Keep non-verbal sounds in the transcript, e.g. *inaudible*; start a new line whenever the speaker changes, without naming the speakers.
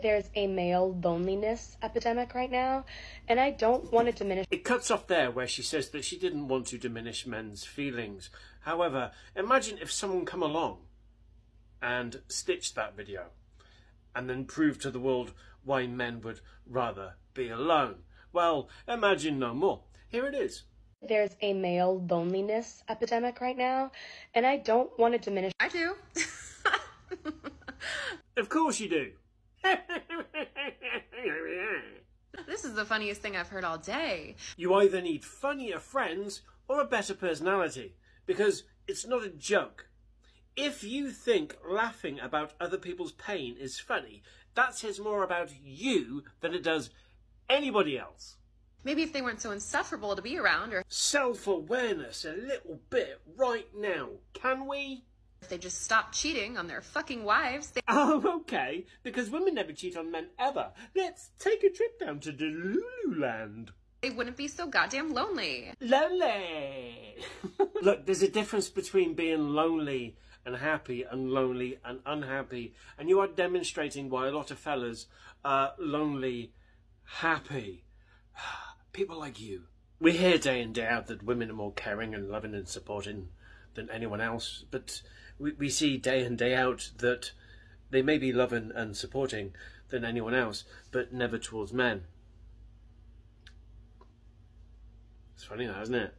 There's a male loneliness epidemic right now, and I don't want to diminish.
It cuts off there where she says that she didn't want to diminish men's feelings. However, imagine if someone come along and stitched that video and then proved to the world why men would rather be alone. Well, imagine no more. Here it is.
There's a male loneliness epidemic right now, and I don't want to diminish.
I do. *laughs*
Of course you do. *laughs*
this is the funniest thing I've heard all day.
You either need funnier friends or a better personality, because it's not a joke. If you think laughing about other people's pain is funny, that says more about you than it does anybody else.
Maybe if they weren't so insufferable to be around, or
Self awareness a little bit right now, can we?
If they just stopped cheating on their fucking wives, they *laughs*
Oh, okay, because women never cheat on men ever. Let's take a trip down to Delulu Land.
they wouldn't be so goddamn lonely.
Lonely! *laughs* Look, there's a difference between being lonely and happy and lonely and unhappy, and you are demonstrating why a lot of fellas are lonely, happy. *sighs* People like you. We hear day in, day out that women are more caring and loving and supporting than anyone else, but we, we see day in, day out that they may be loving and supporting than anyone else, but never towards men. It's funny that, isn't it?